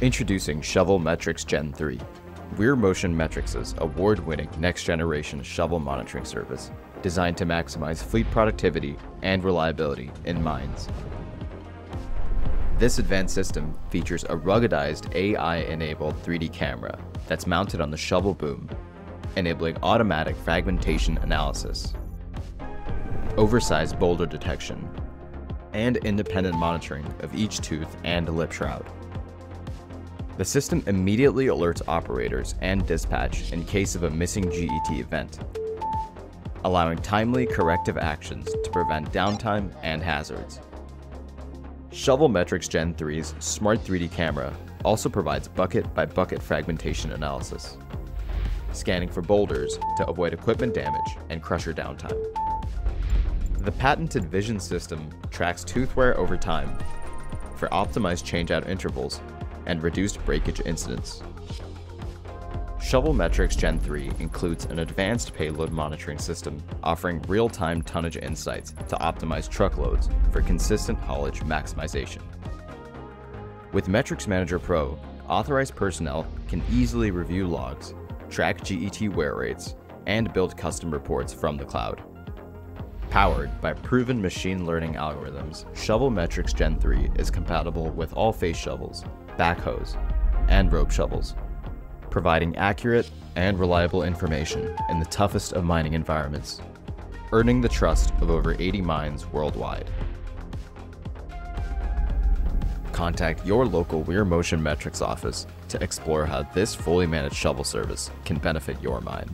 Introducing Shovel Metrics Gen 3, Weir Motion Metrics' award winning next generation shovel monitoring service designed to maximize fleet productivity and reliability in mines. This advanced system features a ruggedized AI enabled 3D camera that's mounted on the shovel boom, enabling automatic fragmentation analysis, oversized boulder detection, and independent monitoring of each tooth and lip shroud. The system immediately alerts operators and dispatch in case of a missing GET event, allowing timely corrective actions to prevent downtime and hazards. Shovel Metrics Gen 3's Smart 3D camera also provides bucket by bucket fragmentation analysis, scanning for boulders to avoid equipment damage and crusher downtime. The patented Vision system tracks tooth wear over time for optimized changeout intervals and reduced breakage incidents. Shovel Metrics Gen 3 includes an advanced payload monitoring system offering real time tonnage insights to optimize truckloads for consistent haulage maximization. With Metrics Manager Pro, authorized personnel can easily review logs, track GET wear rates, and build custom reports from the cloud. Powered by proven machine learning algorithms, Shovel Metrics Gen 3 is compatible with all face shovels, backhoes, and rope shovels, providing accurate and reliable information in the toughest of mining environments, earning the trust of over 80 mines worldwide. Contact your local Weir Motion Metrics office to explore how this fully managed shovel service can benefit your mine.